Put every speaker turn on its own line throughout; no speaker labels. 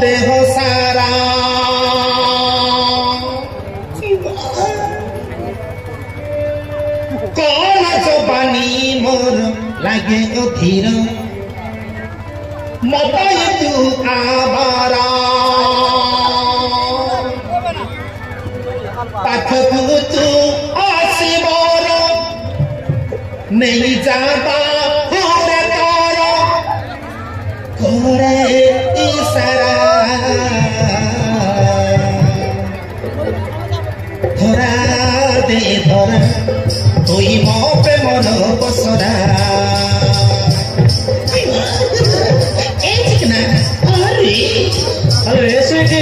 দেহ সারা। কোন জবানি মোর লাগে অধীর? মতায় তু আবারা। পাখকু তু আসিবর। নেই যাবা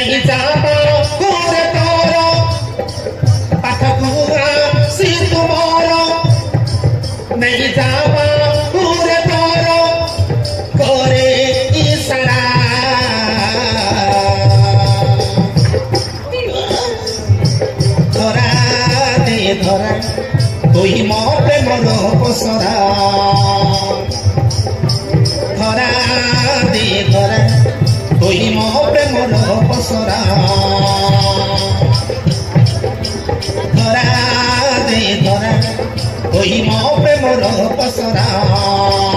नहीं जाता कौन तारा अखबूरा से तुम्हारा नहीं जावा पूरे तारा करे इसरा ধরা দে ধরা তুই মোর প্রেমর অপসরা ধরা দে ধরা Oi mo de mo no pasara Thora de thora Oi mo de mo no pasara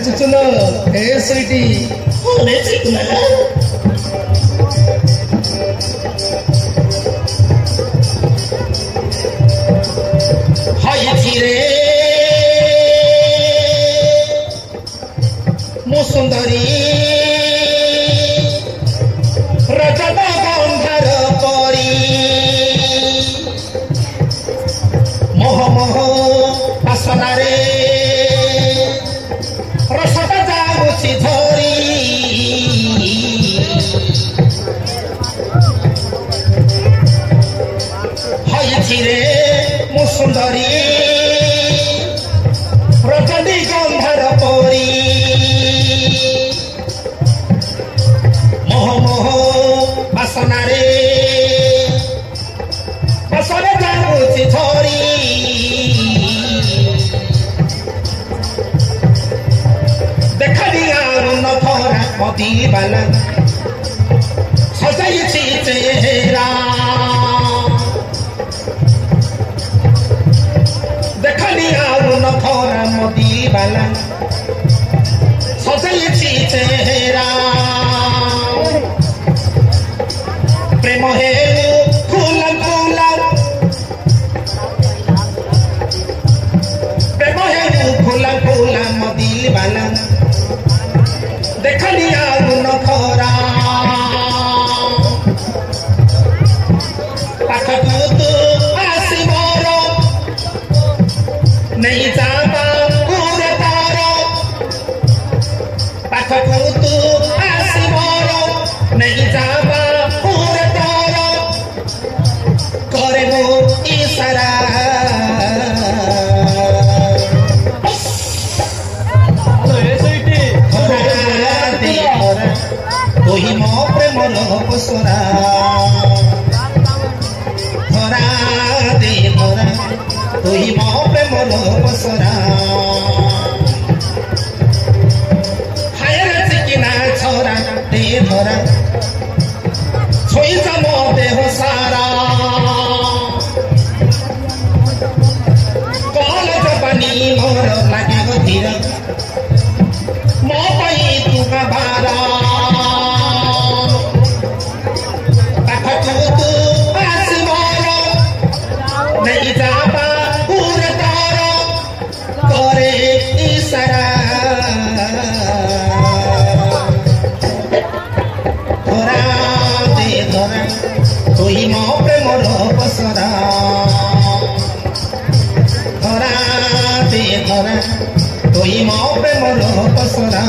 పంచుతున్న ఏఎస్ఐటి রে মো সুন্দরী see দেখালি আর নথরা মতিবালা সজাইছি চেহারা দেখালি আর নথরা মতিবালা সজাইছি চেহারা প্রেম হে ফুলা ফুলা প্রেম হে ফুলা ফুলা মদিল नहीं जाता पूर तारो पाख भूतु आसी मोरो नहीं जाता पूर तारो करे मो इशारा তুই মো প্রেম লোক সোনা ধরা তুই মহাপ্রেম পসরা হায়রা চিকিনা ছরা দে ধরা। ছই যাব দেহ সারা। কল জপানি মোর লাগে ধীরা माओ पे मरो पसरा